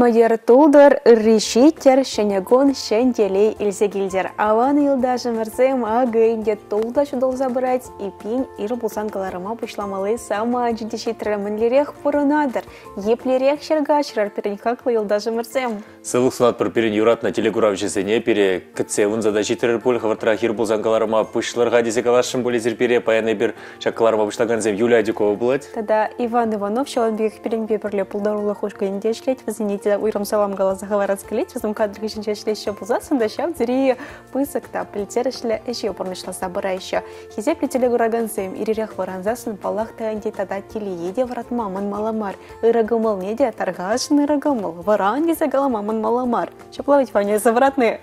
Эмайер тулдар решитер шенегон шенделей илзегилдер. Аван илдажы мырзем агайынде тулда чудол забрать и пин ир булсан галарыма пушламалы сама жидешитірі мінлерек пұрынадыр. Еплерек шергачырар перенькаклы илдажы мырзем. Сылық сунат бір перен юратна телегурав жесене пере кітсе унзада житірір пөл хавартра хир булсан галарыма пушларға десе калашым болезер пере паяны бір шаккаларыма пушлаганзем Юлия Дюкова булать. Тогда Иван Иванов, шаланбек перен беберле пулдарулы хушка индешлеть, извините, уйрам салам гала заговарат скелет, возьмем кадры еще шле еще пузасын, да ща зри пысок та плетер шле еще порнышла забыра еще. Хизе плетеле гураганзем, ирирях варанзасын палах та анди тада тили еде врат маман маламар, ырагымыл неде таргашын ырагымыл, варан дезе гала маман маламар. Шаплавить ваня завратные.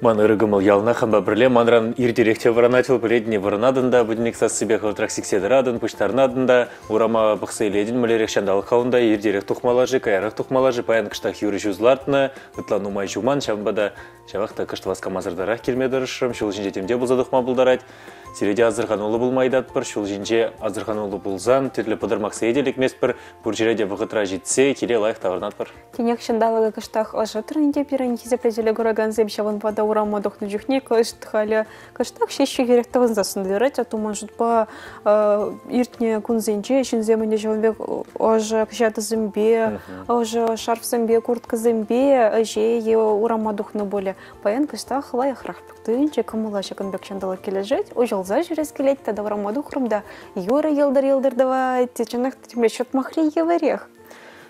Ман ырыгымыл ялна хамба бірле, манран ирдеректе варанатил біледіне варанадында, будинек сас себе хавтрак сикседірадын, пуштарнадында, урама бұқсы еледін мүлерек шандалы қауында, ирдерек тухмалажы, каярық тухмалажы, паян кыштах юры жузлартны, ытлан умай жуман, шамбада, шавақта кышт васка мазырдарақ келмедірішім, шул жинжетемде бұлзадықма бұлдарайт. Сиреде азырханулы булмайдат бір, шул жинже азырханулы булзан, терлі пыдырмақ сейделік мес бір, буржереде вғытра жетсе, келе лайық тавырнат бір. Тенек шындалығы кыштах ожы тұрынде пирен хизеплетеле гураган земшавын пада урама дохну жүхне кышт халі кыштах шеші керектігін засын дөрет, а туман жұтпа иртне күнзенже, шын земінде жауынбек ожы кшаты зімбе, ожы шарф зімбе, куртка зімбе, е урама боле. Паян кыштах лайық рахпықтынче кымыла шекінбек шындалы кележет, ожылза жүрес келет, тада урама духрымда юры елдер елдер давай, теченақ тетімле шот махри еварех.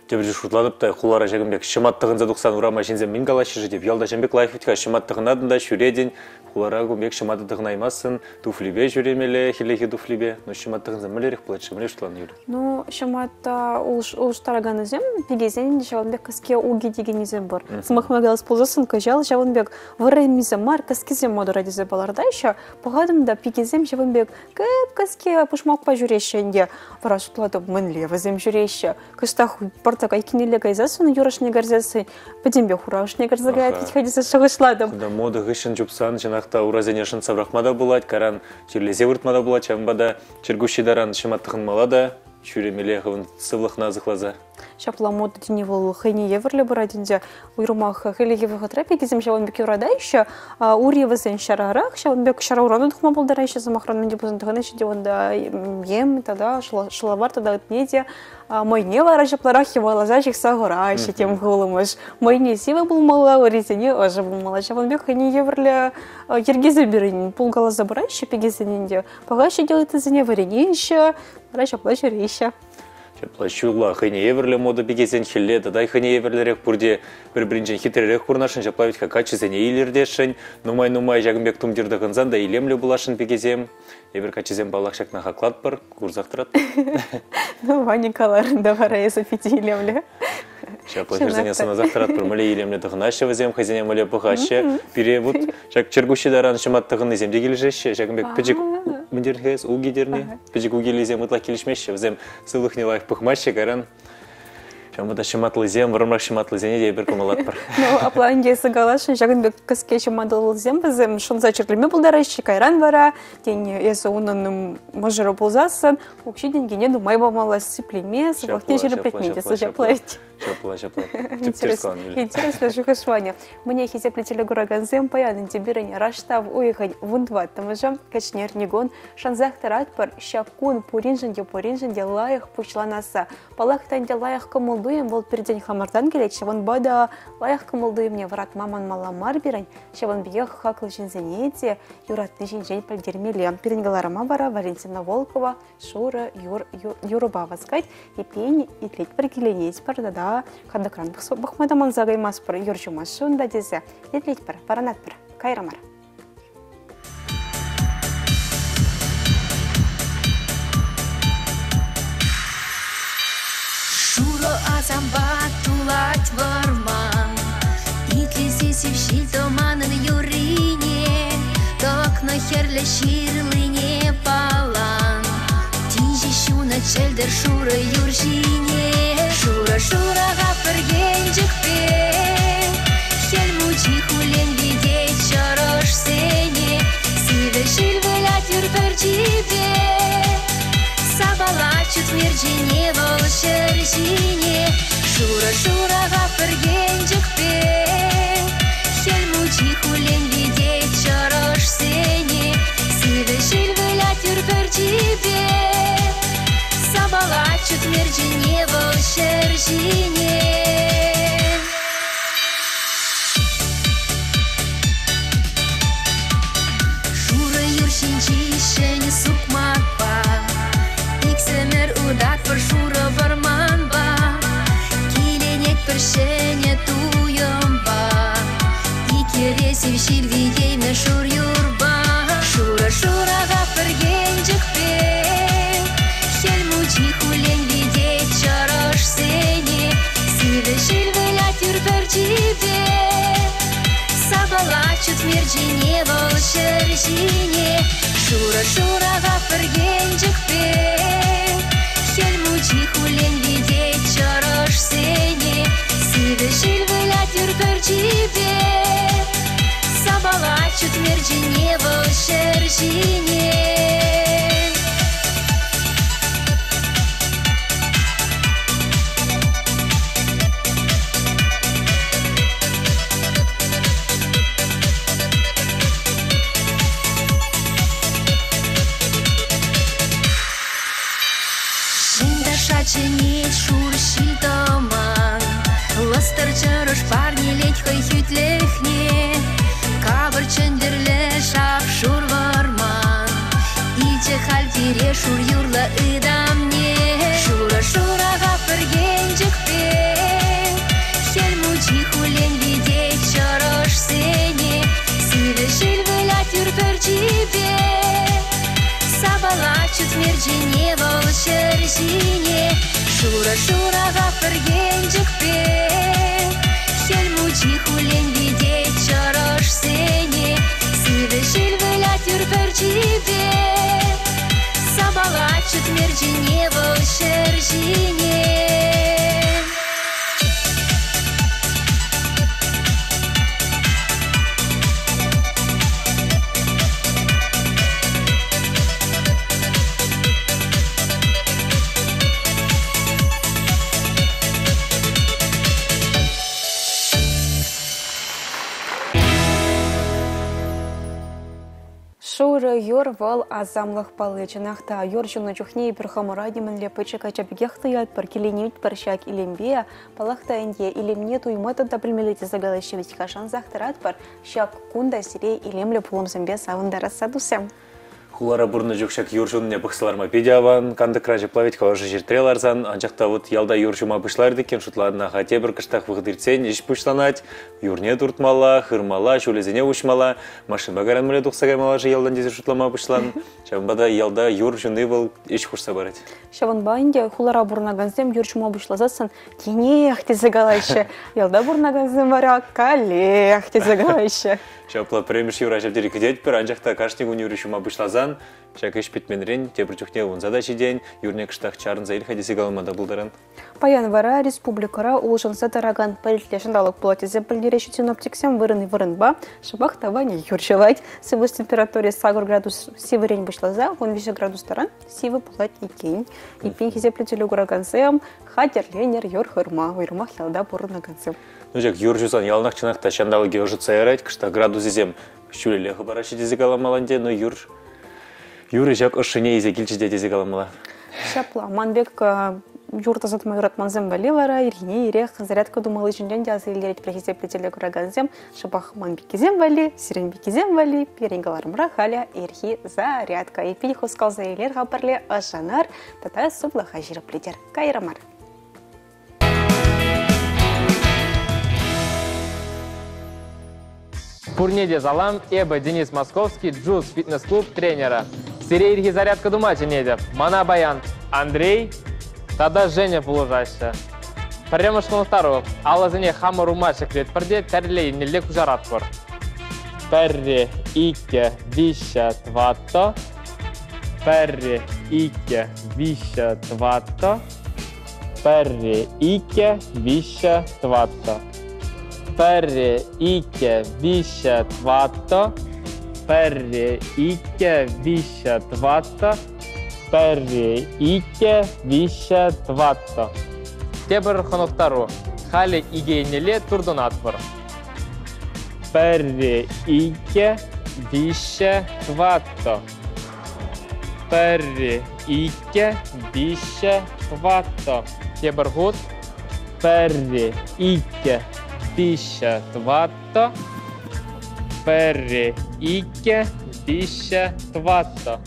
Тебір шутланып та хулара жегімбек шыматтығын задықсан урама жинзем мин галашыжы деп ялда жембек лайфитка шыматтығын адында шүреден хулара гумбек шыматтығын аймасын туфлибе жүремеле хилехи туфлибе но шыматтығын замелерих плат шымле шутлан юры. Ну, шаматта улыштараган зем, пигезен жаванбек каске уги деген зем бар. Смахмагалас пулзасын кажал жаванбек варемизем мар каске зем модура дезе баларда еще. Погадым да пигезем жаванбек кып каске пушмак па жүрещенде. Вара шутлатып мынле вазем жүреща. Кыштах портак айкинеле гайзасын юрашне гарзасы. Педембе хурашне гарзагает Ага. ведь ходится шагышладым. Да мода гышын жанақта уразене шын сабрахмада булать, каран чирлезе выртмада булать, чамбада даран шыматтығын малада, шүремеле ғывын сывлықна зықлаза. Шапла мода тени вол хайни еверле барадинде уйрумах хелеге вахатра пегизем шаван бек юрада еще ури вазен шарарах шаван бек шара ураны духма болдара еще замахран менде бузын тагын еще деванда ем тогда шалавар тогда медиа мой не вара шапларах его лазаших сагора еще тем гулымыш мой не сива был мала уризене ожа был мала шаван бек хайни еверле ергезе берин пулгала забара еще пегизенинде погаше делает из не варене еще Раша плачер еще. Плащула хыне еверле мода бигезен хилле, дай хыне еверлерек пурде бір бірінжен хитререк курнашын жаплавить какачы зене илердешін, нумай нумай жагымбек тумдирді гынзан да илемле булашын бигезем, евер качызем балақшак на хаклат бар, курзақтырат. Ну, Ваникаларында бара есофитилемле. Шаплахер зене сана зақтырат бір мүле илемле тұғынашы вазем, хазене мүле бұғашы, пире вот, жак чергуші даран шыматтығын иземде кележеші, жагымбек піжік міндерхес, угидерне, піжік угелезем ұтла келішмеші, вазем сылық не лайық бұқмашы, гаран. Шамбада шыматлы зем, вырмак шыматлы зене де бір кумалат бар. Ну, апланге сагалашы, жагынбек кыске шымадыл зем бізім, шынза черлеме бұлдарайшы, кайран бара, ден есі оның мұжыры бұлзасын, өкші денгене думай бамала сіплеме, сыбақтен жері петмедесі жаплайды. Шапла, шапла. Интересно, интересно жухашваня. Мне хизе плетели гураганзем паян интибирани раштав уехать вундват тамажам качнер нигон шанзах тарат пар щакун пуринжен де пуринжен де лаях пучланаса. Палах тан де лаях камылдуем бол пердень хамартан келек шаван бада лаях камылдуем не врат маман маламар бирань шаван биех хакл жинзенете юратны жинжен пальдермеле. Пердень галарама бара Валентина Волкова Шура Юр Юрубава скать и пень и тлеть прикеленеть пар да кадыкран бахмада маңзагай мас пар юрчумас шунда дезе етлеть пар паранат пар кайрамар. Шуро азамбат тулать варман Итлиси севшил томанын юрине Токно херле ширлыне палан. Тинжи шуна челдер шура юржине. Шура шура гапырген жүкпе Хел мучи хулен биде чорош сене. Сиве шил велят юрпер чибе Сабалачут мирджине волшержине Шура шурага піргенжік пе Хельмучи хулен видеть чорош сене. Сивы шильвыля тюрпер тебе. Сабала чут мерджине Шилвидейме шур юрба Шура шурага пыргенжік пе Хельмучи хулен видеть чорош сене Сиве шильвеля тюрпер тебе Сабалачут мерджине волшержине Шура шурага пыргенжік пе Хельмучи хулен видеть чорош сене Сиве шильвеля тюрпер тебе Сабалачут мерджине волшержине Шинда Шура шурага Шуры юр вал азамлых палычынах та юр жуны чухне бір хамуради мен лепычы качапигех тыят бір келенеут бір шак илембе, палахта инде илемне туйматын та білмелеті загалащевить кашан захтарат бір шак кунда сире илемле пулымсымбе савындара садусем. Хулара бурны жүкшак юржунне бықсыларма педяван, канды кражы плавить калажы жертреларзан, анчақта вот ялда юржума бұшлар декен шутладына хате бір кыштақ вғдырцен еш бұшланать, юрне туртмала, хырмала, шулезене ұшмала, машин багаран мүле тұқсагаймала жы ялдан дезе шутлама бұшлан, чамбада ялда юржуны был еш құшса барать. Шаван байынде хулара бурнаганзем юрчума бушлазасын кенех те загалайшы. Ялда бурнаганзем вара калех те загалайшы. Чапла премиш юра жаб дирек дед пер анжақта кашник универшума бұшлазан, чак еш питменрен, он задачи день, юрне кыштақ чарын зайл хадисе галмада бұлдаран. Паян вара республикара улжынса тараган политлешін далық платезе білдереші синоптиксем вырын вырынба, шабақ таване юрчевать. Сывыс температуре 40 градус северень бушлаза, 15 градус таран, сивы пулать икень. И пин хизе плетелю хатер ленер юр хырма, уйрма хелда бурнаганзем. Ну жак юржусан ялнақ чынақта шандалы геожы цайрайт, кышта градус изем шүлеле хабараши дезе галамаланде, но юр юры жак ышыне изе килчиде дезе галамала. Шапла, манбек э, юрта затма юратманзем валивара, иргине ирех, зарядка думал ичинден дязы илерет прехисе плетеле гураганзем, шабах манбекизем вали, сиренбекизем вали, перенгалармра халя ирхи зарядка. И пилиху сказал илер хапарле ашанар, тата сублаха жира плетер. Кайрамар. Пурнеде залам, эба Денис Московский, джуз фитнес-клуб тренера. Сирейрги зарядка думать недеп. Мана Баян, Андрей, тогда Женя второго. Алазыне хамару матча клет парде, терлей нелек жарат пор. Перри, ике, вища, твато. Перри, ике, вища, твато. Перри, ике, вища, твато. Perre, ike, visha, tvato. Visha, tvato. Тебір хонықтару. Халі игейнеле. Бірі, ике, вище, тватто. Тебір хут. Бірі, ике, вище, тватто.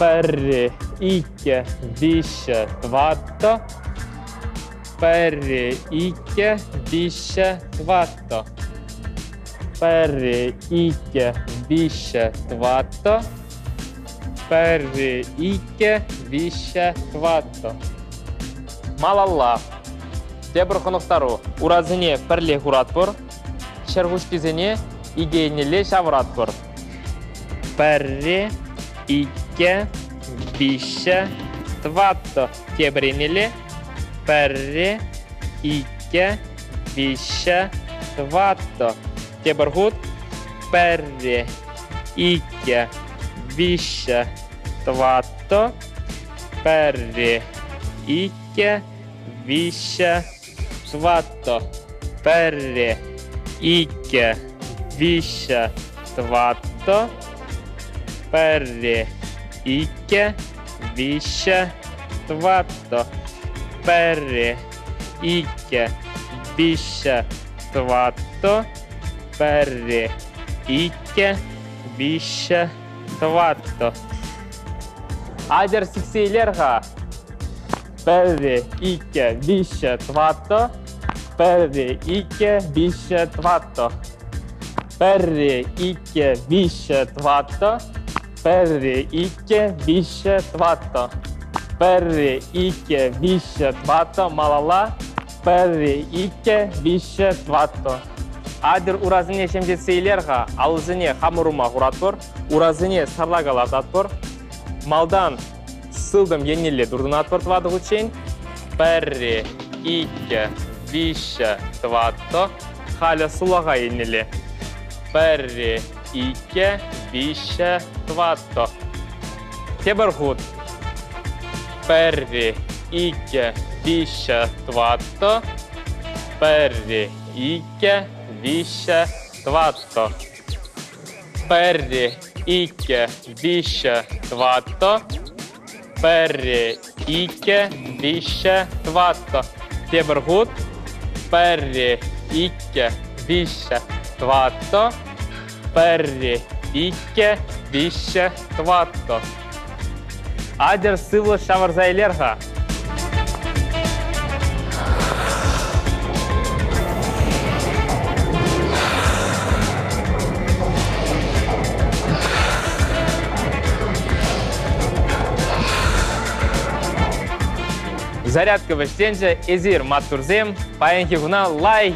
Бірі, ике, вище, тватто. Бірі, ике, вище, тватто. Бірі, ике, вище, тватто. Бірі, ике, вище, тватто. Бірі, ике, вище, тватто. Малалла. Тебір қонықтару. Уразыне пірле хуратпыр. Шергушкизіне игейнеле шавратпыр. Бірі, ике, вище, тватто. Тебіренеле. Бірі, ике, вище, тватто. Тебір хут. Бірі, ике, вище, тватто. Бірі, ике, вище, тватто. Бірі, ике, вище, тватто. Бірі, ике, вище, тватто. Бірі, ике, вище, тватто. Бірі, ике, вище, тватто. Адер сиксейлерға. Бірі, ике, вище, тватто. Бірі, ике, вище, тватто. Бірі, ике, вище, тватто. Бірі, ике, вище, тватто. Бірі, ике, вище, тватто. Малала. Бірі, ике, вище, тватто. Адыр уразыне шемжетсейлерға алызыне хамырума хуратпыр, уразыне сарлагалат атпыр, малдан сылдым еннеле дурдун атпыр твады бірі, ике, вище, тватто, халя сулага еннеле. Бірі, ике, вище, тватто. Тебір хут. Бірі, ике, вище, тватто. Бірі, ике, вище, тватто. Бірі, ике, вище, тватто. Бірі, ике, вище, тватто. Бірі, ике, вище, тватто. Адер сывлы шаварзайлерға. Зарядка вештенже эзир маттурзем, паянхи гуна лай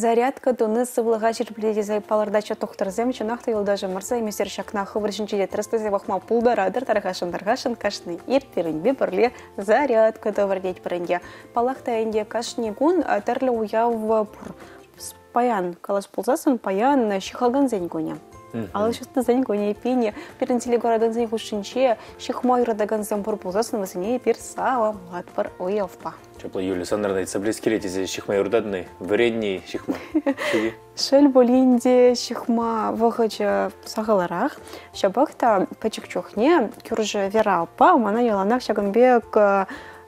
Зарядка туны сывлыға жерпледе зай палардача тоқтырзем, чынақта елдажы мырса еместер шақна хывыршынчеде трыстызе вахма пулдарадыр тарғашын тарғашын кашны ертерінбе бірле зарядка товардеть бірінде. Палақта әнде кашны гун тәрлі уяв. Паян, калаш пулзасын, паян шихаган зен көне. Ал шысты зен көне пене, перентеле горадын зен күшінче, шихма юрадаган зен пұр пулзасын, васыне пер сава млад пұр уявпа. Чапла Юлия Сандерна айтсаблес келетезе шихма юрдадны, вредний шихма. Шиги. Шел болинде шихма вахача сағаларақ, шабақта пачықчухне күржі вералпа, мана яланақ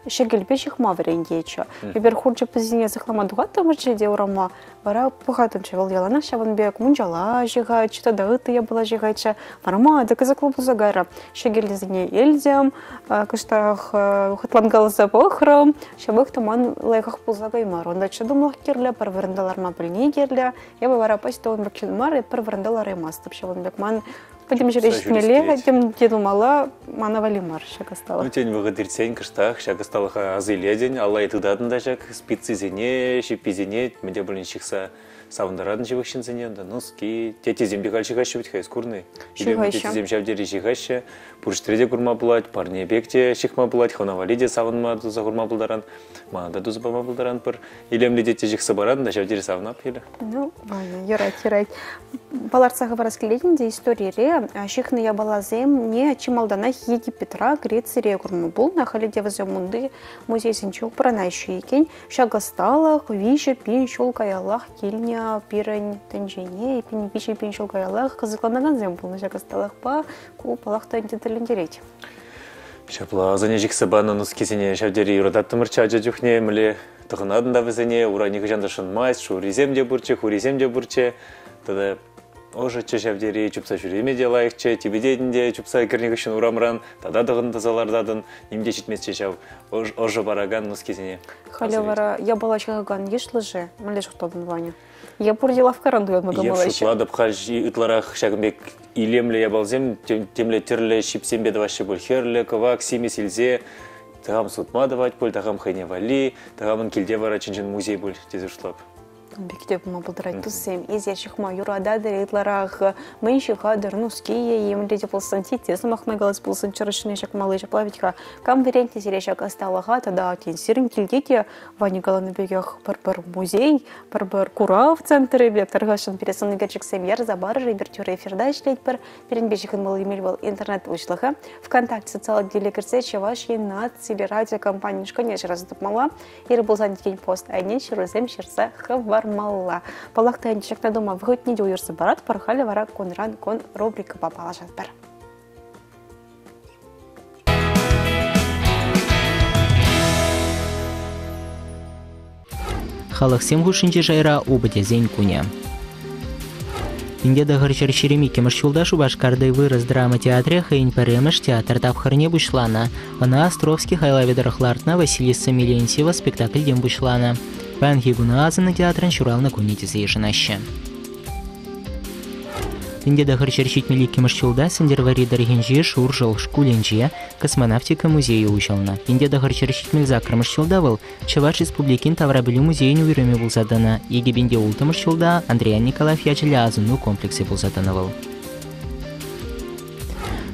шагынбек шегелбе шихма веренгечі. Бебер хурджа пізіне зықлама дуғатты мұрчеде урама, бара пұғатын чевел яланақ шабынбек мұнжала жиғайчы, тадағыты я была жиғайчы, марама дықызы клубы загара. Шегелізіне елдем, кыштақ хытлангалызы бұқырым, шабық таман лайқақ пұлзағаймар. Онда чыдымлық керлі, пар варындаларма біліне керлі, я бара пасты он бір килмар, пар варындалар емастып. Шабынбек ман Пәдім жүр ештемеле, Сажуристеть. әдем дедумала, мана валимар шака стала. Ну, тень выгодырсень, кыштах, шага сталыха азы ледень, алла и тыдадын да жак, спицизене, шипизене, менде білін шықса савындарадын жевықшынзене да носки тетезем бекал жигашы бит хайс курны Жигашы. тетезем шавдери жигашы пурштреде курма булать парне бекте шихма булать хонавалиде савынма туза курма булдаран манда туза бама булдаран пыр илемли дете жихса баран да шавдери савынап еле Ну, ярать, ярать. Баларцаға барас келетінде историре, шихны я балазем не чималдана Египетра, Греция курмы бұл, на халиде вазем мунды музей сенчу пранающий екен, шагасталах, виші пин шол каялах, келня пирань тенжене, пин виші пин шол каялах, қызықланаган зем бұл, на шагасталах па, ку палахта антителендерет. Шапла зане жихса бана носкисене шавдери юрадаттымырча ажа міле тұғынадын да візене ура нигі жандашын майс шу ризем де бурче хуризем де бурче тада Ожа че шавдери чупса жүреме де лайықче, тибедедінде чупса кернегі үшін урамран, тада дығын тазалардадын, немде жетмесче ож- ожа бараган носкисене. Халявара, я бала чагаган еш лыжи, міле жұқтадын Ваня. Я пурдила в каранду, я много Ев мала еще. шутла дапха ытларах шагымбек илемле ябалзем, тем- темле терле шипсем беді ваще херле, ковак, симе силзе, тағам сутма давать бұл, тағам хайне вали, тағамын келде вара чынчын музей бұл, тезе шутлап. Бекте бума булдырать тусем, изе шихма юрада дыритларах, мен шиха дырнуские, емле де болсын тетес, махнагалас болсын чырышыны шак малы жаплавитха, кам веренте зерешак асталаға, тада тен сирин килдете, ванигаланы бегех бір-бір музей, бір-бір кура в центре, бек таргашын пересыны герчик семьер, забар, рейбертюр эфирда ишлет бір, перенбежихын был емел был интернет учлыхы, ВКонтакте социал деле кірсе, чеваш енат, телерадио компания шкане жразытып мала, ері болсан деген пост, айнен шырызем шырса хабармалла. Палақта әншекті дома вғыт неде уйырсы барат, пархалі вара конран кон рубрика бабала жатпар. Халықсем хушинче жайра убытезен куня. Инде дагыр черчереми кемеш юлдашу башкарды выраз драма театре хейн перемеш театр тапхырне бушлана. Ана Островский хайлаведарахлартна Василиса Милентьева спектакль дем. Пан хигуна азыны театрын шурална кунитисе ешенаще. Инде дагыр черчитмели кемеш юлда сендервари даргенжи шур жыл шкуленже космонавтика музейы учална. Инде дагыр черчитмел закрымыш юлда был Чаваш Республикин Таврабелю музейін үйреме болзадана. Егебенде ултымыш юлда Андрея Николаев ячелі азыну комплексе болзадана был.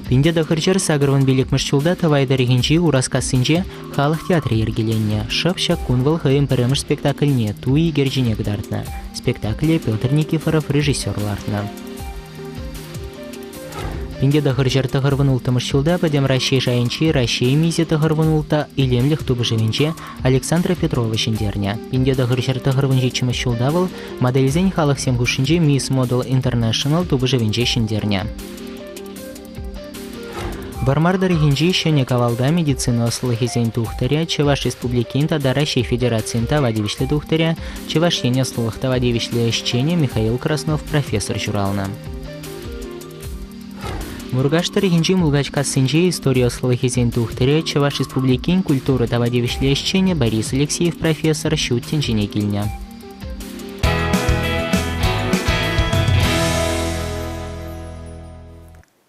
Пинде дахырчар сагырван белекмыш юлда тавай даргенжи ураскасынже халық театры ергеленне. Шып шак кунвал хайым піріміш спектакльне туи гержине гдартна. Спектакле Петр Никифоров режиссерларна. Пинде дахырчар тахырван ултымыш юлда падем Рашей шайынчи Рашей мизе тахырван улта илемлих тубыжевенче Александра Петрова шиндерня. Пинде дахырчар тахырван жичимыш юлда был модельзен халық семгушинче Miss Model International тубыжевенче шиндерня. Бармардар гинжи шене кавалда медицина ослыхизен тухтаря, Чеваш Республикин тада Россия Федерациян тавадивишле тухтаря, Чеваш ене слух тавадивишле ищене Михаил Краснов профессор журална. Мургаштар гинжи мулгачка сынжи история ослыхизен тухтаря, Чеваш Республикин культура тавадивишле ищене Борис Алексеев профессор щуттен жене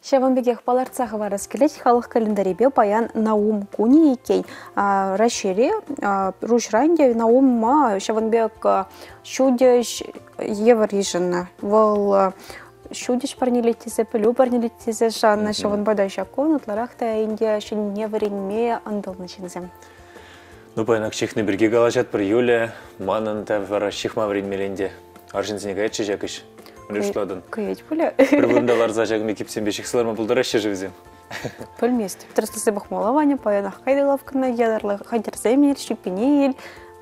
Шеванбегех паларцаға барас келет, халық календаребе баян Наум Куни Рашере, а, рушранде Наум ма Шеванбек шудеш еврижына. Вол а, шудеш парнилетизе, пілу парнилетизе жанна Шеванбада шакон, утларақта инде шын не варенме андылны шынзем. Ну, байнак чехны бірге галажат бір юля, манын та вара шихма вренмеленде. Аржинсіне гайчы жакыш. Міне шутладын. Күйет пөлі. Бір бұрындалар за жагыме кепсен бешік сыларма бұлдарашы живзем. Пөлмест. Тірсілсе бұқмала ваня, паянақ қайдалавкына, ядарлы қайдерземел, шипенел,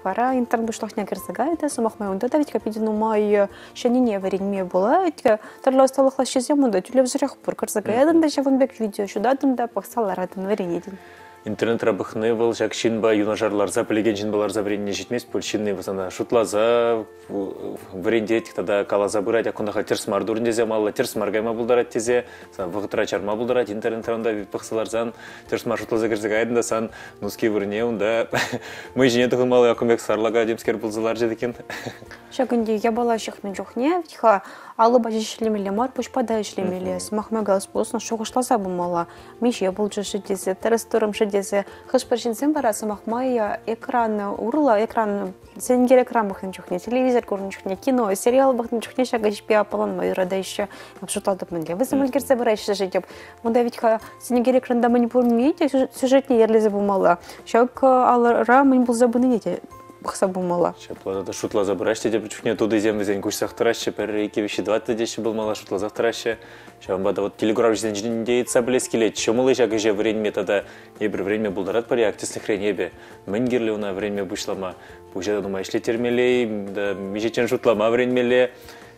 вара интернет бушлахня кірзігайды, сымақмай онда да ведь капедину май шанине варенме бола, етке түрлі осталықла шезем онда түлі взірек бұр кірзігайдын да шавынбек видео шудадын да пақсаларадын варенедін. Интернет рабыхны был жак шинба юнашарларза пілеген жинбаларза вренне жетмес, пөл шинны высана шутлаза, врендетик тада калаза бұрат, акунаха терс мардурын дезе малла, терс маргайма бұлдарат тезе, сан вғытыра чарма бұлдарат, интернет ронда пықсаларзан, терс маршрутлаза кірзік айдында сан нуски вырне, онда мы жіне тұғын малы акумек сарлага демскер бұлзалар жедекен. Шагынде я бала шықмен жоқне, витха алы бажы шлемеле мар пуш пада шлемеле смахмагалс болсын шоғышласа бумала мише бұл жышы десе тәріс тұрымшы десе хыш паршинсен бара смахмая экран урла экран сенгер экран бахын чухне телевизор көрін чухне кино сериал бахын чухне шага жпе апалан майрада еще обшуталдып менге вы самылгерсе бара еще житеп мында ведь сенгер экранда манипулмейте сюжетне ерлезе бумала шак алара манипулзабыны нете бақса болмала Шаплада шутла забраште деп чухне туды зем зен куш сахтраще пер эки вещи двадцать деши был мала шутла захтраще. Шамбада вот телеграф зен жиндеется блескилет. Чомылы жага же время метода не бір время булдарат пари актисных ренебе. Менгерле уна время бушлама. Пужа думаю, шли термелей, да миже чен шутлама времеле.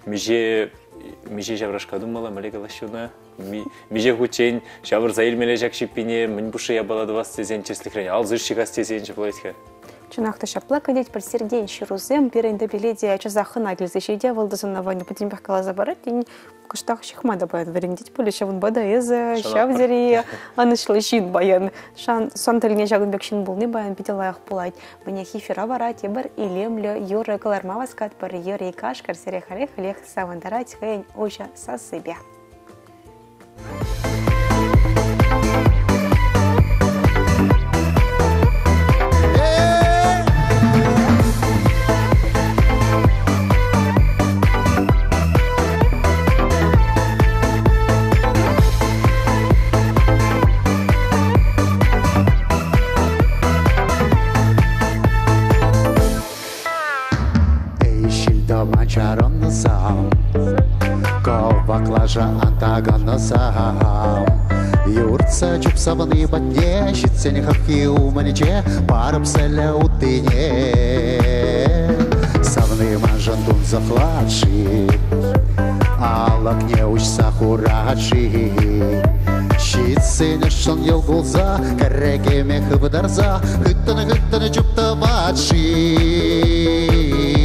Миже миже жаврашка думала, малега лащуна. Миже хучень, шавр заилмеле жак шипине, мин бушы я бала двадцать зен чеслых рене. Ал зырши гасте зен чеплойтха. Чынақта шапла кадет бір серден шырузем беренді біледе чаза хына келзе шейде валдысын наваню путембек калаза барат тень кыштақ шихмада баян верендет поле шавын бада езі шав зери анышлы шин баян шан сон тіліне шин болны баян пителаяқ болайт мне хифера барат ебір илемлі юры каларма васкат бір юры каш карсере халех халех савандарать хэнь ожа сасыбе. чароннысам Коваклажа антаганнысам Юртса чупсабаны батне Щитсен хавки уманиче Парып селя утыне Савны манжан дун захладши Алак не учса хурачи Щитсен шон ел гулза Карекеме хыбдарза Хыттаны хыттаны чупта батши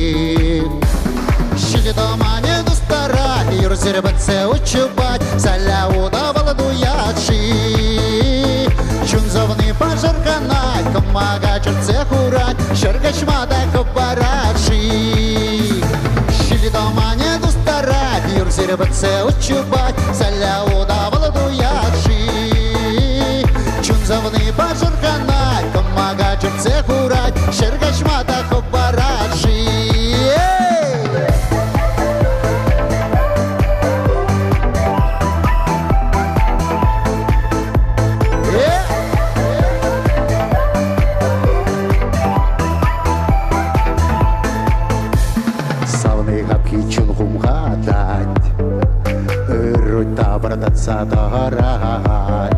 zirbatsa uchubat salavuna valaduyachi chunzovni пожарганай komaga chirtsa hurat shirgashmada kobarachi shili domani do'starat yur zirbatsa uchubat salavuna красота рай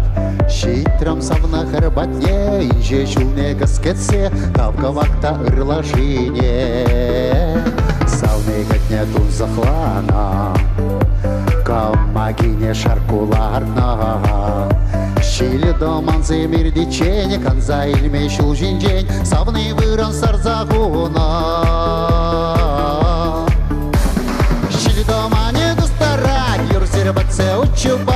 Шитрам савна харбатне, инже жүлне каскетсе, тавкалакта ырлашине. Савны гатне тун захлана, камагине шаркуларна. Шиле доман мир дичене, канза илме шул жинжень, савны выран сарзагуна. Шиле домане дустара, юр сербатсе учуба,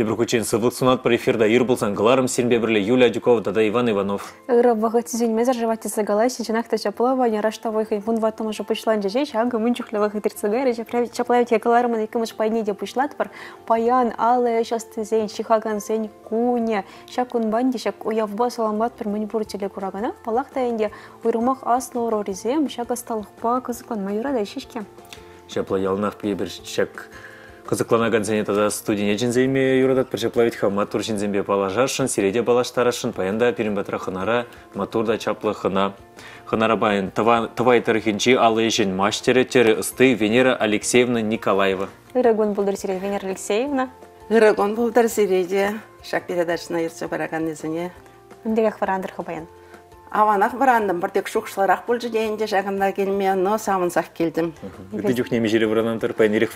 Тебір көчен сывлық сунат бір эфирда ир болсан гыларым сенбе бірле Юлия Дюкова тада Иван Иванов. Ыры вағыт зен мезір жывати загалайся, жинақта чаплава, не раштавай хай вун ватым уже пышлан жежей, шага мунчухлы вағыт ирцыгайры, чаплавит якаларымын икымыш пайне де пышлат бар, паян, алы, шасты зен, шихаган зен, куня, шакун банди, шак уявба саламат бір манипур теле курагана, палақта енде уйрымақ аслы ороризем, шага сталықпа кызыкан майыра да шешке. Шапла ялнақ бе бір шак қызықланаган зене тада студия жинземе юрадат бір шаплавит ха матур жинзембе балажашын, середе балаштарашын, паянда пирімбатра хынара, матурда чаплы хына. Хынара байын тывай тарихинчи алы ешін маштері тері ысты Венера Алексеевна Николаева. Ырыгун бұлдыр сирей Венера Алексеевна. Грагон булдар сиреде, шак передачына ерсе бараган незіне. Үндегі ақпарандыр баян. Аванақ барандым, бірдек шуқшыларақ бұл жедейінде жағында келме, но самынсақ келдім. Үрпедюк неме жері вранан тұр, пайын ерек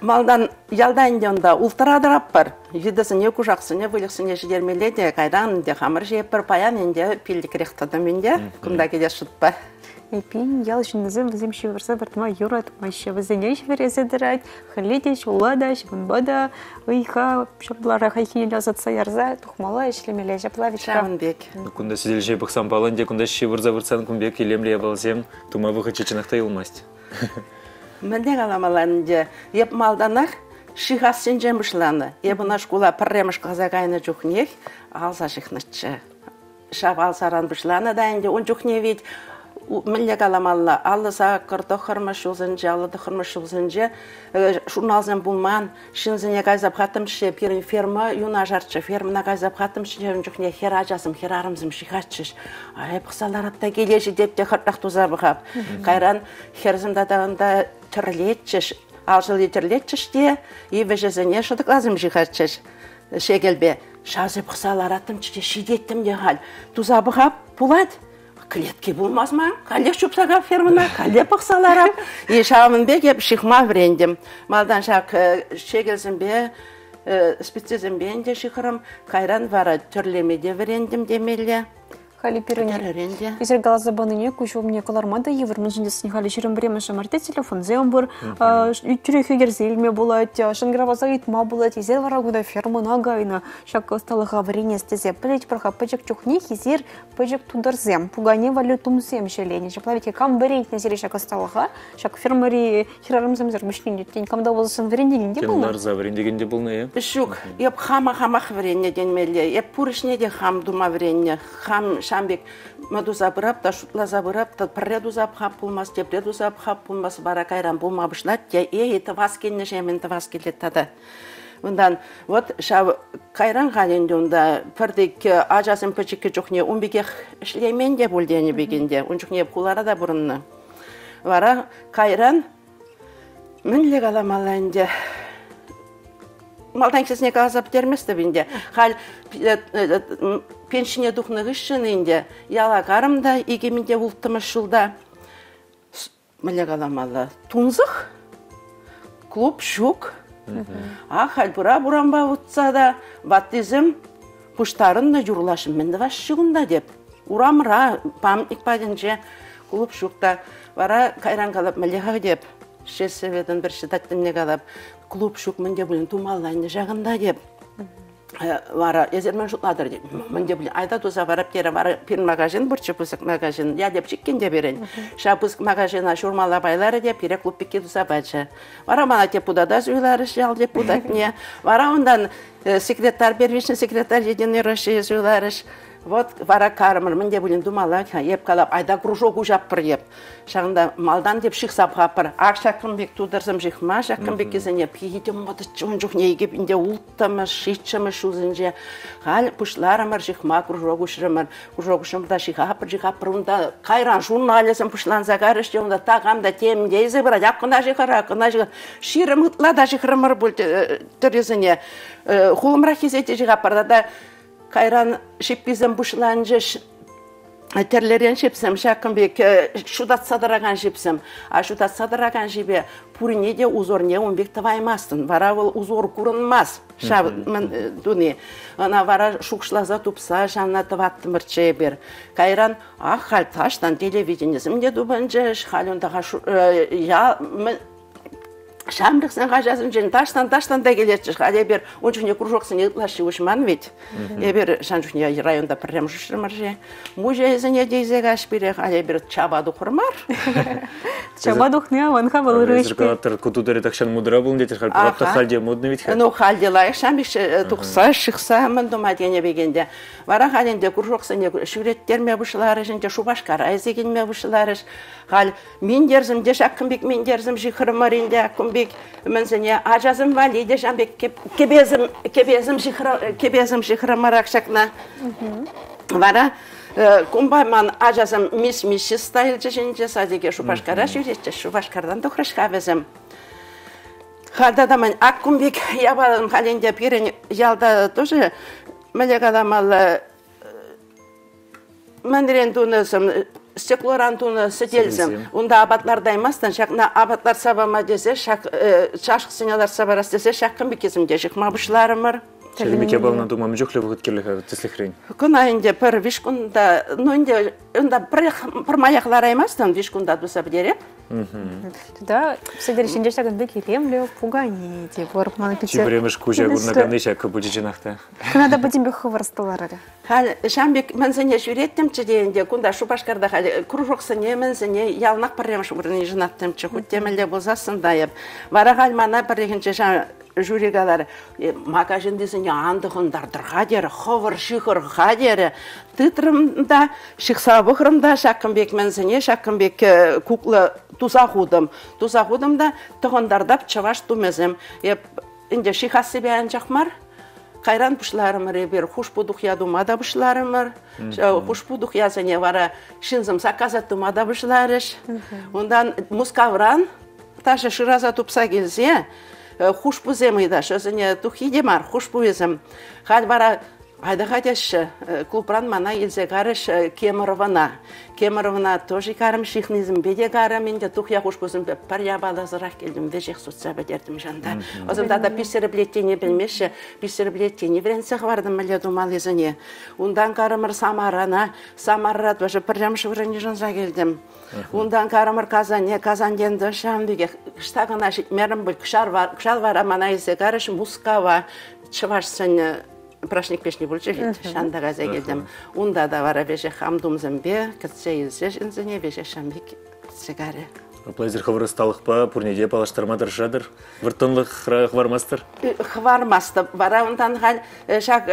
Малдан ялдайынде онда ултырадырап бар. Жидісіне күжақсыне, вылықсыне жидермеледе, қайдан де қамыр жеп бір паян енде пилдік ректадым енде, күмда келе шутпа. Эпин ял шынызым візім шеверса бартма юрат маще візіне шеверезе дырайт, халетеш, уладаш, бунбада, ыйха, шаблара хайхине лязатса ярза, тухмала ишлемеле жаплавичка. Шамынбек. Кунда сидел же бақсан баланде, кунда ши вырза вырсан кумбек елемле балзем, тума выхачы чынақта илмасть. Мінде қаламаларынде, еп малданақ, шихас сен жемішланы. Еп ұна шкула пірреміш қазағайны жүхнех, алса шихнычы. Шап алсаран бішланы да инде, он жүхне вид, мінде қаламалла, алыса кырды хырмыш ұзынже, алыды хырмыш ұзынже, журналзен булман, шинзіне қайзап хатымшы, пирин ферма, юна жарчы, фермына қайзап хатымшы, жүхне хера жазым, херарымзым шихатшыш. Ай, пықсалар апта келеші деп те қыртақ туза бұғап. Қайран херзімда дағында түрлетчіш, алжыл етірлетчіш де, ебі жезіне шыдық лазым жихатшыш. Шегелбе, шазы пықсалар атымшы де, шидеттім де хал. Туза бұғап, пулад, клетки болмас ма? Қале шупсаға фермына, қале пықсаларам. И шамын бе кеп шихма врендім. Малдан шақ шегелзім бе, специзм бен де шихырым, кайран вара түрлемеде врендім демелі. Хали пирыне. Изер галаза баныне кучу мне колармада евр mun жинде сни ширим бреме шамарте телефон зембур түрек егер зелме булат шанграваза итма булат изер варагуда ферма нагайна шак стала хаврине стезе плеч проха пачек чухни хизер пачек тудар зем. Пугане валю тум зем шелене шаплавике кам берейт на зере шак стала шак фермари хирарым земзер мышнин тень камда болсын Кенлар булна заврен дегенде бұл не? Шук, еп хама хамах вренне денмелі, еп пурышне де хам дума вренне, хам шамбек маду забырап, та шутла забырап, та пірреду хап булмас, тепреду хап булмас, бара кайран булма бышлат, те е, это вас келне жемен, это вас келет тада. Ондан, вот, ша кайран ғаленде онда, пірдек ажасын пөчекке жоқне, умбеге шлеймен де бөлдені бегенде, жоқне кулара да бұрынны. Вара кайран, мінле каламалайынде, малдан кесіне казап терместі бінде. Хал пеншіне духны ғышшын инде. Яла қарымда, егеменде ұлттымыш жылда. Міле қаламалы. Тунзық, клуб шук. А хал бұра бұранба ұтса да, баттизм пұштарынна юрлашын менді ваш шығында деп. Урамыра, памятник паденже, клуб шукта. Вара кайран қалап мілеға деп. Шесеведен бір шидаттымне қалап, клуб шук менде білін тумалайны жағында деп. Э, Вара, езермен жұтладыр деп. Менде білін, айда туза барап кері бары пир магазин, бұрчы пысық магазин. Я деп чиккенде берен. Ша пысық магазина шурмала байлары деп, пире клуб пеке туза бачы. Вара мана деп пудада зуйлары жал деп пудат не. Вара ондан э, секретарь, первичный секретарь, единый раши зуйларыш. Вот вара карымыр, менде білін думала, еп қалап, айда кружок ужап бір еп. Шағында малдан деп шықсап қапыр. Ақ шаққынбек тудырзым жықма, шаққынбек кезіне пейдем мұды чон жоқ не егеп, инде ұлттымы, шитчымы шузынже. Хал пұшларымыр жықма, кружок ұшырымыр, кружок ұшырымда жықапыр, жықапыр, онда қайран журнализм пұшлан загарыш, онда тағамда темде езі бір, ақына жықыр, ақына жықыр. Ширым ұтла да жықырымыр бұл түрезіне. Хулымыра кезете жықапыр, да кайран шиппизем бушланжыш терлерен шепсем шакымбек шудат садыраган шепсем а шудат садыраган жебе пурине де узорне умбек таваймастын вара ол узор курынмас ша мен дуни ана вара шукшлаза тупса шанна таваттымыр чебер кайран ах хал таштан телевидениесім де дубанжыш хал ондага я Шамдықсан қажасын жен таштан таштан да келет жыш. Хали бер он жүхне кружоксын етлашы ушман ведь. Ебер шан жүхне районда прям жышырмар же. Мужа изіне дейзе гаш бере хали бер чабаду құрмар. Чабадух не аванха рыч. Зеркалаттар кутудары такшан мудра болын детер хал халде модны хал. Ну халде лайық шамбик тұқса шықса мін дума дене бегенде. Вара халінде кружоксын шүреттер ме бұшылары жінде шубашкар айзеген ме бұшылары. Хал мен дерзім де шаққымбек мен дерзім жиқырымар енді аққымбек мінзіне ажазым вали де жамбек кебезім кебезім жиқыры- кебезім жиқырымар ақшақна. Вара э, кумбайман ажазым мис мисі стайл жінде садеге шубашкара шүретчі шубашкардан тұқырышқа безім. Халда да мен аккумбек ябалым халинде пирен ялда тоже мелек адамал мендирен тунысым стеклоран туны. Сетелзім. Унда абатларда емастан шақна абатлар сабама десе шақ шашық сыналар сабарас десе шаққын бекесім де шықма бұшларымыр. Шелмеке бална думам жүхле бұғыт керлі тісліхрен. Күн айында пір вишкунда, ну инде унда пір маяқлар емастан вишкунда дуса бідереп. Да, сидер içinde şakın da келемлю, пугани, деп, орпманы пите. Чибремеш кужа гурнаганы шакы бұджы жинақта. Кынада будем бе хывырстылар әлі. Хал шамбек мензене жүреттім чеденде кунда шубашкарда хал кружоксыне мензене ялнак паремш урны жинаттым чы хуттемеле болсасын дайып. Вара хал мана парегенче шам жюригалар магазин десене андығын дардырға дері, ховыр шихыр дері. Тытрымда, шықса бұқырымда шаққымбек мензене, шаққымбек э, куклы туза худым. Туза худымда тұғындардап чаваш тумезем. Еп, инде шихасы бән жақмар. Кайран пушларымыр бер хуш будух я думада бушларымыр. Хуш будух я зене вара шинзым заказа думада бушларыш. Ондан мускавран таша шираза тупса келсе хуш бузем ида шозене тухиде мар хуш бузем. Вара Айда хадяш клубран мана елзе гарыш кемырована. Кемырована тоже карым шихнизм беде карым инде тух я хуш бузым пар я балазырақ келдім вежех сутса бәдердім жанда. Озымда да писері білеттені білмеші, писері білеттені вренсех вардым міле думал езіне. Ундан карымыр самарана, самаррат важе піржам шывырыны жынза келдім. Ундан карымыр казане, казанден дошам деге штагына мерім бұл кшал вара мана езе гарыш мускава чывашсын прашник пешни бульчы вит шанда газа келдім. Унда да вара веже хамдум зімбе, кітсе елзе жынзіне веже шамбек сигаре. Сталық па, пурнеде палаштарма дыршадыр. Выртынлық хвармастыр. хвармасты бара ундан хал шак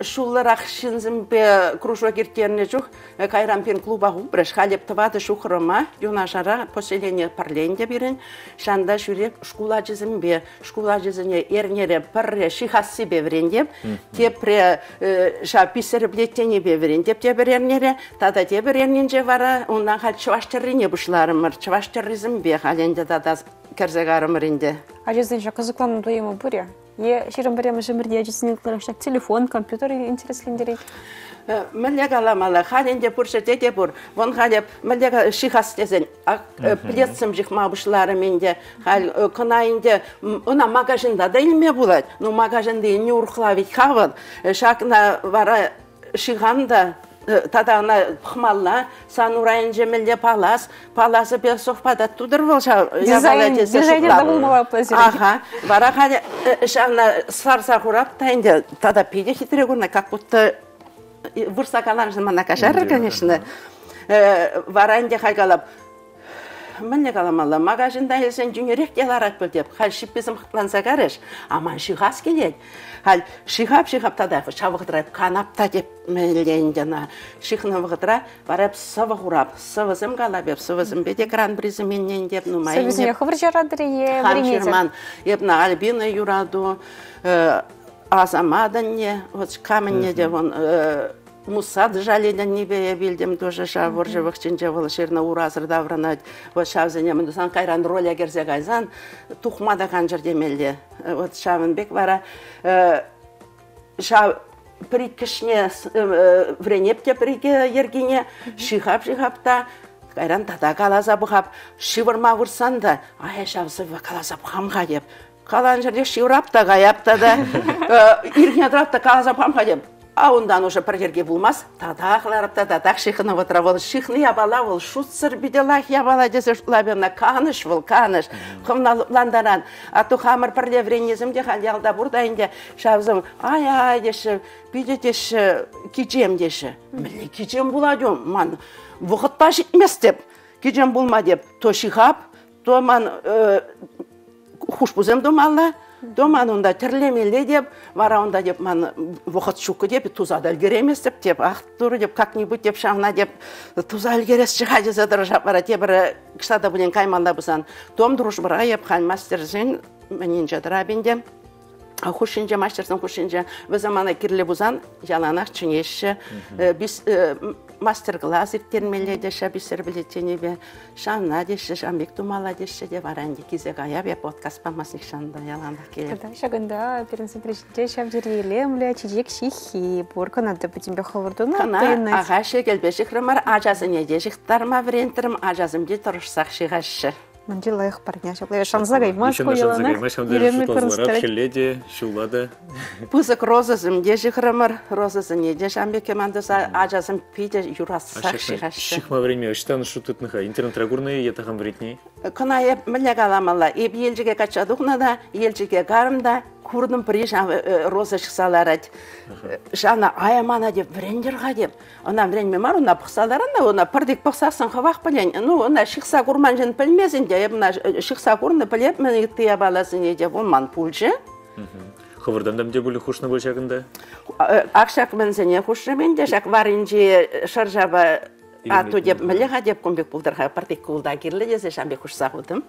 э, шулларах шинзимбе кружок иртерне жух э, кайрам пен клуба губреш халеп тывады шухрыма юнашара поселение парленде бирен шанда жүрек шкула жизимбе шкула жизине эрнере пырре шихасси беврендеп тепре э, ша писер блеттене беврендеп те берернере тада те берерненже вара ундан хал чуваштеррине бушларымыр чуваштерризимбе халенде тада керзегарымыринде Ажызын жа қызықлану дойымы бұре. Е, шерім біремі жымірде елкларышта телефон, компьютер интереслендерейді. Мэлэг аламала халинде пурша тете пур вон халеп мэлэг шихас тезен плетсем жих мабышлары менде хал кынайынде она магазинда да илме булат ну магазинда не урхлавить хавал шакна вара шиханда тада ана пхмалла санурайын жемелде палас паласы бе софпада тудыр плазер. Ага, бара халя шана сарса хурап тайнде тада пиде хитре гуна как будто вурса каларжы мана кашар конечно. Э, Варанде хайгалап Мен каламалла магазинда елсен жүңерек деларат бөл деп, хал шиппесім қытланса қарыш, аман шиғас келеді. Хал шиғап шиғап тада шавықтырап, канапта деп мәлен жана шиқны вғытыра, барап сывы құрап, сывызым кала беп, сывызым беде кран бризі меннен деп, нумайын деп. Сөбізіне хывыр жарадыр е, Хан бірінеде. Шерман, ебна Альбина юраду, э, Азамаданне, вот каменне де вон, э, Мусад жаледен не бе билдем тоже ша воржевых чинже вол шерна уразыр давранать. Вот шавзене мен сан кайран роля герзе гайзан тухмада канжыр демелде. Э, Вот шавынбек бара э, ша прикишне вренепте прике ергине шихап шихапта кайран тата каласа бухап шивырма вурсан да ая шавсы каласа бухамға деп калан жерде шиврап та гаяп та да ирхне трап та каласа бухамға деп А ондан уже бір жерге болмас, тадақлар, тадақ шихны отыра бол, шихны ябала бол, шутсыр биделах ябала десе лабена каныш бол, каныш. Хымна ландаран, а ту хамыр пірле вренезім де халялда бурдайынде шавзым, ай ай деші, биде деші, кичем деші. Мілі кичем була дем, ман, вұқытта житмес деп, кичем булма деп, то шихап, то ман э, хуш бузем думалла, онда тірлемеле деп, вара онда деп ман вұқыт шуқы деп, туза да ілгеремес деп, деп, ақ туры деп, как-нибудь деп, шамна деп, туза ілгерес шыға жеза дұржап бара, те бір кішада бұлен кайманда бұсан, том дұрыш бұра еп, хан мастер зен, менен жадыра бенде, А хушинже мастерсон хушинже в замана кирле бузан яланах чынеші біз мастер-класс иртермеледе ша бисер билетене бе шанна деші шамбек тумала деші деп аранди кизе гая бе подкаст памасник шанда яланах келе Когда шагында перенсе прежде шап жерелемле чижек шихи буркана да бутимбе хавырдуна Кана аға шекелбе шихрымар ажазын еде шихтарма врентерім ажазымде тұрышсақ шиғашы Манжи лайық парня шаплай шанза гаймаш Еще на шанса коелана. гаймаш, он даже шутазларап, хелледе, шулада. Пызык розызымде шихрымар розызын еде шамбек кемандыса ажазым пиде юрассақ шиғашы Шихма время, штан шутытныха, интернет рагурные, я тахам вретней. Кына еп мілі қаламала, еп елжіге качадуқна да, елжіге гарымда, курдым при жан роза шықсаларад. Жана аямана деп, врендерға деп. Она вренме мар, она пықсаларана, она пырдек пықсасын хавақ білен. Ну, она шықса курман жын білмезін де, еп на шықса курны білеп, мені тыя баласын еде, болман пульжы. Хавырдан дам де были хушна большагында. Ақшақ мінзіне хушымен де, жақ варинжи шаржаба ату деп, міліға деп, күмбек бұлдырға пырдек кулда кирлі десе, жамбек хушса қудым.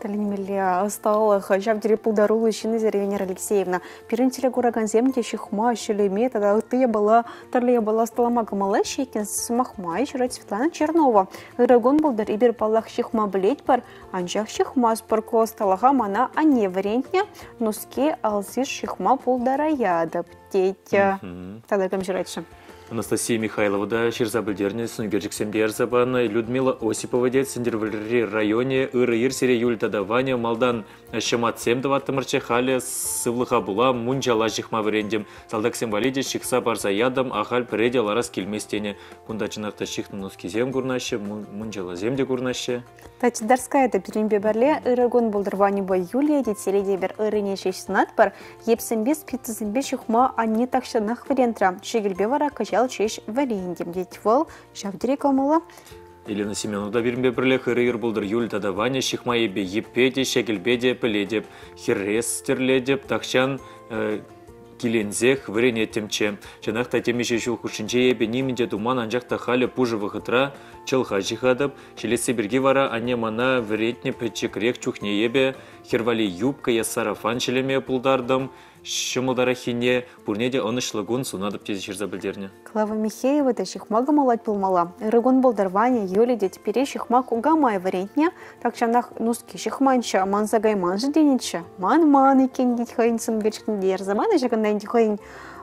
Талинмеле асталых жап дире пулдарулы шины Венера Алексеевна. Пиринтеле гураган земде шихма шелеме тада ты была тарле была сталама гамала шекен смахма ишрат Светлана Чернова. Ирагон булдар ибер палах шихма блеть пар анжах шихма спарко сталага мана а не варентня нуске алзиш шихма пулдарая адаптеть. Тада кам жиратша. Анастасия Михайлова, да, Ширзабылдерне, Сунберджик Семдер Забана, Людмила Осипова, дед, Сендервальри районе, Ира Ирсере, Юльта Даваня, Малдан Шамат Семдова, Тамарче Халя, Сывлыха Була, Мунчала Жихма Врендем, Салдак Семвалиде, Шикса Барса Ядам, Ахаль Преде, Ларас Кельместене, Кундачинахта Шихна Носки Зем Гурнаще, Мунчала Земде Гурнаще. Тачдарская это перембе барле ырыгон булдырвани бой Юлия детселе дебер ырыне шешсінат бар, епсенбе спитізінбе шухма анне такшанах варентра, шегелбе вара кажал чеш валиіндем деть вол, шавдире комыла. Елена Семенова да бирмбе бірле хыры болдыр Юльта Даваня, Шихма ебе Еппеде, Шекелбеде, Пеледеп, Херес Терледеп, Тахчан, э, килензех врене темче. Чанах та темеше шул хушинче ебе нимінде думан анжақта халі пужы вғытра чылға жихадып, шелесе бірге вара ане мана вретне пәчекрек чухне ебе, хервали юбка я сарафан шелеме шымылдара хине, пурнеде онышлыгун сунадып тез жерзабілдерне. Клава Михеева да шихма гамалать пулмала. Ырыгон булдырвани Юлия деть пере шихма кугамай варентня, такшанах нуски шихманча манза гайман же денеча. Ман ман икен дить хайнсын бершкін дер заманы инди хайн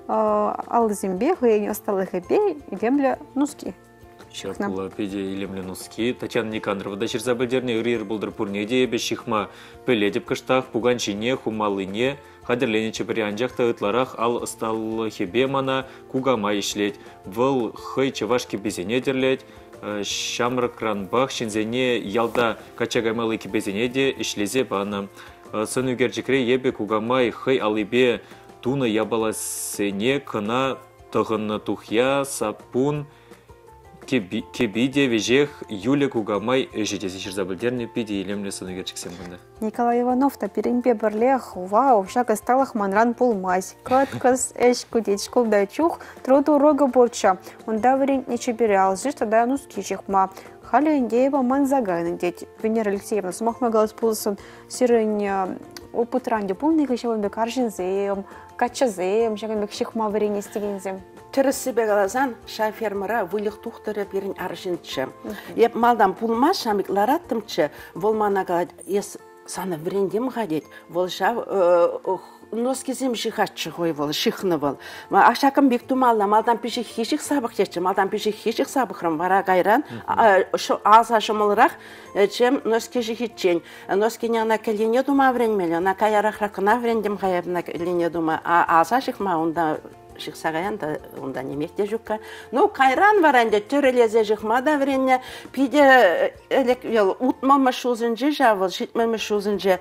алзимбе хайн осталых эпе идемля нуски. Шапула педе илемле нуски, Татьяна Никандрова да черзабылдерне ырыр булдыр пурнеде ебе шихма пеледеп кыштах, пуганчине, хумалыне, хадерлене чепери анжақта ытларах ал ыстал хебе мана кугама ишлет. Выл хый чевашки безене дерлет, шамры кранбах шинзене ялда качагаймалы кибезене де ишлезе бана. Сын үгерчекре ебе кугамай хый алибе туна ябаласене кына тығыны тухя сапун кебиде вежех Юля Кугамай жетесі шырзабылдерне пиде елемле сыны герчіксен бұнда. Николай Иванов та перембе барлех, вау, шага сталах манран пулмась. Каткас эш кудеть школда чух, труду рога борча. Он даврин не чебирял, зиш тогда нуски чихма. Хали индеева манзагайны деть. Венера Алексеевна, смахма голос пулсын, сирень опытранде пулный кышевым бек аржинзем, качазем, шаган бек чихма варене стегензем. Тірісі бегалазан шафермара вылық тухтыры берін аржинчы. Еп малдан пулма шамик лараттымчы, волманага ес саны врендем гадет, вол шав носкизем жихатчы ғой вол, шихны вол. Ма ашакым бек тумалла, малдан пиші хешік сабық жечі, малдан пиші хешік сабықрым вара гайран, аза шымылырақ, чем носки жихитчен. Носки не на колене дума вренмелі, на каярах ракына врендем хаябна колене дума, а аза шихма онда шықсағаян да онда немекте жүкка. Ну, кайран варанде төрелезе жықмада врене, пиде элек ел утмама шузынжы жавыл, шитмама шузынжы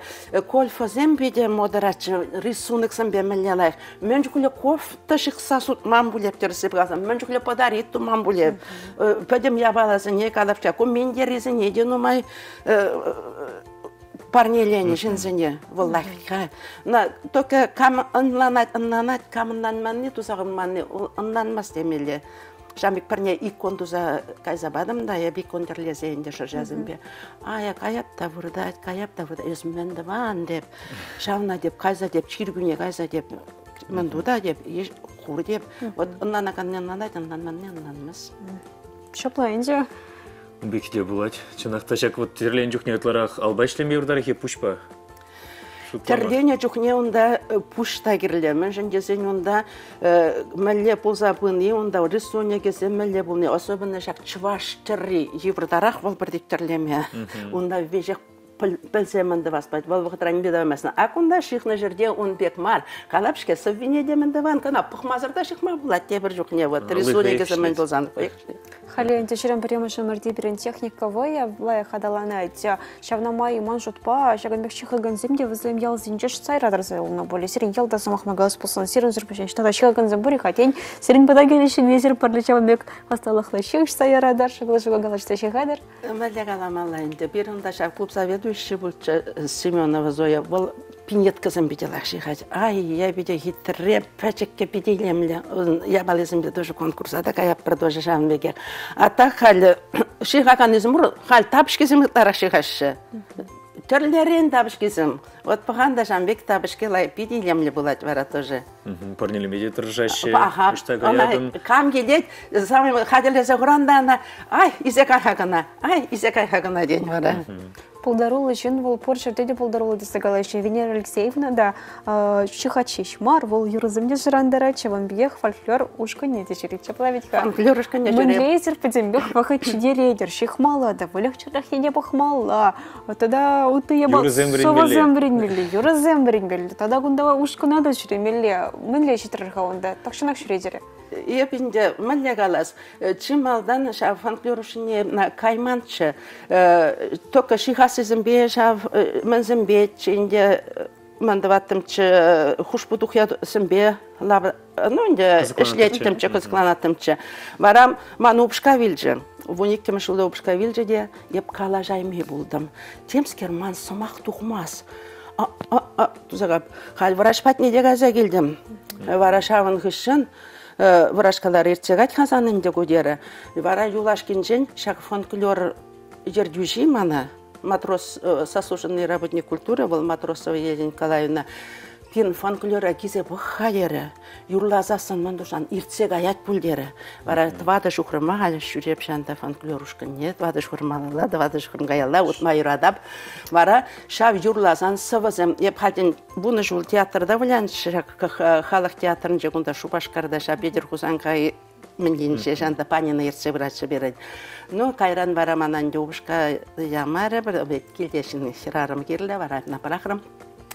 кольфозем пиде модерачы рисунок самбе меллелайх. Мөнжүкуле кофта шықса сутмам булеп терсеп газам. Мөнжүкуле подарит тумам булеп. Педем ябаласы не кадапча. Ку менде резине де нумай парнелене жинзене валлахи на только кам ынланат ынланат камыннан манне тузагын манне ынланмас демеле Жамик парне икон туза кайзабадым да я бикон терлезе инде жазым бе. Ая каяп та вурдат, каяп та вурдат, өзмен де ван деп, шавна деп, кайза деп, чиргүне кайза деп, мен дуда деп, еш хур деп, вот ыннан акан ынланат, ыннан манне ынланмас. Шоплайынжы. Бекте булать. Чынакта чак вот терлен жүхне ытларах албай шлеме урдарахе пушпа. Терлене жүхне онда пушта кирле. Мен жендесен онда мәлле пулза пыны, онда рисуня кесе мәлле булны. Особенно шак чваш терри евродарах вал бірдік терлеме. Онда вежек пілсемінді васпайт, вал вғытран бедавамасына. Акунда шихна жерде он бек мар. Калапшке соввине демінді ван, кана пұхмазырда шихма булат те бір жүхне. Вот рисуня кесе мен болзан. Халі тешірен піреміші мірді бірін техниковые, лай хадалана айтя, шавнамай иман жұтпа, шагынбек шығығын де візім ел зінжеш сайрадар зайлына болі. Сирен ел да самақма галас болсын, сирен жүрпішен, штада шығығын зімбүрі хатен, сирен пада келешін везір парлы чаванбек асталықлы шығыш сайрадар, шығылы шығы галашта шығадар. Мәлі қаламала енді, бір онда шав клуб заведующий бұлчы Семенова Зоя, бұл пинет кызым бедела шихать. Ай, я биде хитре пачекке биделемле. Я балезим бе тоже конкурса, так я продолжу беге. А так хал шихакан измур, хал тапшкизим тарах шихашы. Төрлерин тапшкизим. Вот паханда жамбек тапшки лай биделемле булат вара тоже. Парнелі меде тұржашы, аядын. кам келет, самый хаделезе құранда ана, ай, изекай хагана, ай, изекай хагана день вара. Пулдарулы жын вол пор жердеде пулдарулы десагала еще Венера Алексеевна да чихачиш мар вол юрызымде жырандара чаванбех фольклор ушка не дешери чаплавитка. Фанклюрышка не Мын жюре. лейзер педембех вахачиде лейдер шихмала да вылехчарах ене бахмала. Тогда уты еба совазем бренмелли, юрызем бренмелли. Тогда гунда ушка надо шуремелли. Мын лей шитрарха онда. Так шынак шуредере. Епинде мэлле галас, чималдан ша фанклюрышне на кайманчы, только шихасызым бе ша мэнзым бе чинде мандаваттымчы хушпудух я сымбе лаб ну инде эшлетимче кызыкланатымчы барам ман упшка вилже в униккем шулда упшка вилже де еп кала жайме булдым. Темскер ман сомақ тухмас. Тузагап. Хал врачпат не дегаза келдім варашавын хышын врачкалар ертегать хазанынде көдері вара юлашкинжен шак фонклер жердюжи мана матрос, э, заслуженный работник культуры был Матросова Елена Николаевна. Пин фанклера кизе бахайere, юрлазасын мандушан иртсек аят пульдері. Бара твада шухрыма алі шүреп шанда фанклерушкан не, твада шухрымалала, твада шухрым гаяла, вот майрадап. Бара шав юрлазан сывызым, еп халтин буны жул театрда влян, халық театрын жегунда шубашкарда ша бедер хузанкай Мендинче жанта панина ерсе врачы береді. Ну, кайран бара манан жобушка ямары бір келдешін шырарым керлі бара напарахрым.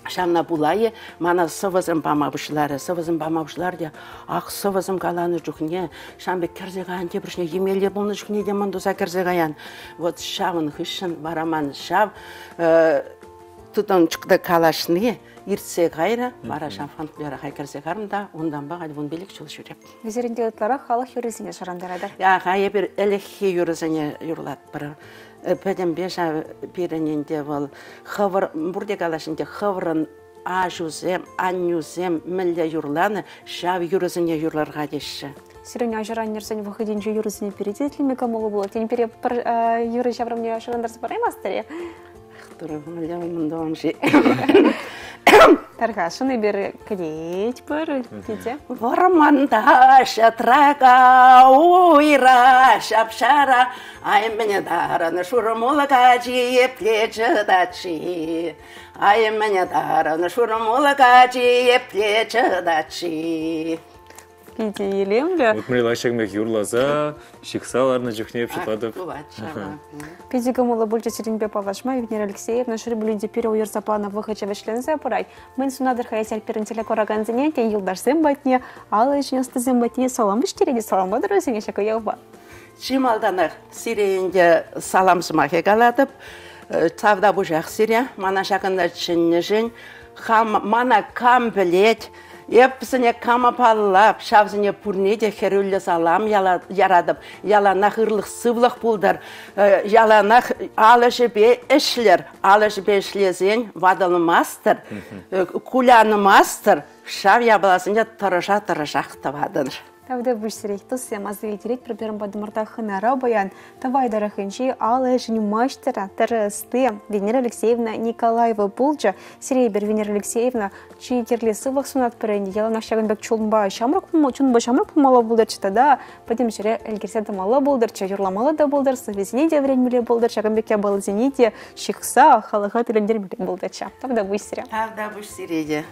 Шамна булайы, мана сывызым бамабышлары, сывызым бамабышлар де, ақ сывызым каланы жүхне, шамбе керзегаян те біршіне емеле болны жүхне де мандуса керзегаян. Вот шавын хышын бараман шав, тұтын чықды калашны, иртсе гайра, бара шам фанклера хай керзегарымда, ондан баға вон белек жыл жүреп. Визеринде ытлара халық юризине шарандарада. Я бир элехи юрызыне юрлат бір. Пәдем беша пирененде бол хавыр бурде калашынде хавырын ажузем, анюзем, мілле юрланы шав юрызыне юрларға деші. Сирен ажыран нерсен выходинче юризине передетлиме камолу было. Тен пере юры шаврамне шарандарсы бараймастыре. Тұры мілле мұндан жи. Тарха, шыны бері кәдет бір дете. Ворманда шатрага уйра шапшара ай мене дараны шурмулга жие плечі дачи ай мене дараны шурмулга жие плечі дачи пиде елемлі. Вот міне лайшагмек юрлаза, шиксаларны жүхнеп шама. Педига мула бульча Серенбе Павлашма, Евгения Алексеевна, Шрибулинди Пиро Уерса плана выхача вешлензе пурай. Мэн сунадыр хаясяль перентеле кораган занятия, йылдар зембатне, ала ешнесты зембатне, салам виштереди, салам бадыры сене шака ялба. Чималданыр сиренде саламсымаке каладып, тавда бу жақ сире, мана шақында чынны жын, хам, мана кам білет, Епсіне кама паллап, шавзіне пурнеде херулле салам яла- ярадып, яланах ырлық сывлық булдар, э, яланах алышы бе ішлер, алышы бе ішлезен вадалы мастер, э, куляны мастер, шав ябыласында тұрыша-тұрыша қытывадын. Тавда бүшсірек тұсы мазы етерек проберім бадымырта хынара баян. Тавай дарахынчи ала жini мастера тырысты Венера Алексеевна Николаева Булджа, Серейбер Венера Алексеевна, чьи керлі сывақ сунат пірінді, ела нашагын бәк чулынба шамрак пұмал, чулынба шамрак пұмала бұлдар да, потім жүре әлгерсе тамала бұлдар, ча юрламала да бұлдар, совезіне де вренмеле бұлдар, чагын бәке балызіне де шықса, халыға тіліндер біле бұлдар ча. Тавда бүшсірек. Тавда бұш сиреде.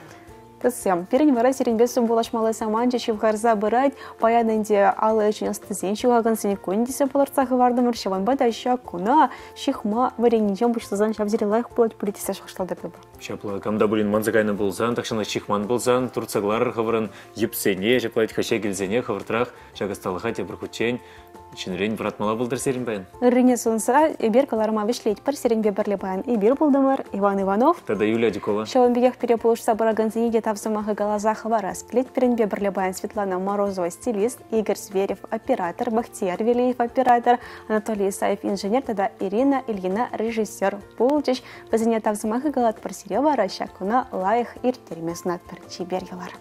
Тысым, перен вара сиренбесу булашмалы саманча шивгарза бырать, паянынде алы үшін астызен шуғаган сіне көндесе боларцағы вардымыр, шаванба да ща куна, шихма вареничем бұшлызан шабзире лайық болать политесе шықшталдырды ба. Шапла камда булин манзакайны болзан, такшана чихман болзан, турцаглар хаврын епсене, жаплайт хача келзене хавртрах, шагасталыха те бірхучен, чинрен братмала болдыр серин баян. Рыне сунса, эбер каларма вишлеть пар сиренбе барлебан, эбир булдымыр, Иван Иванов, Тада Юлия Дикова. Шаван бегех переполушса бараган зениде тавзамаха галаза хавара. Сплет перенбе барлебан Светлана Морозова, стилист, Игорь Зверев, оператор, Бахтияр Велиев, оператор, Анатолий Исаев, инженер, тогда Ирина Ильина, режиссер. Пулчич, вазине тавзамаха галат парсирева, ращакуна, лаих ир термеснат пар чибергелар.